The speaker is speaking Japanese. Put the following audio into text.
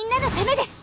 みんなのためです。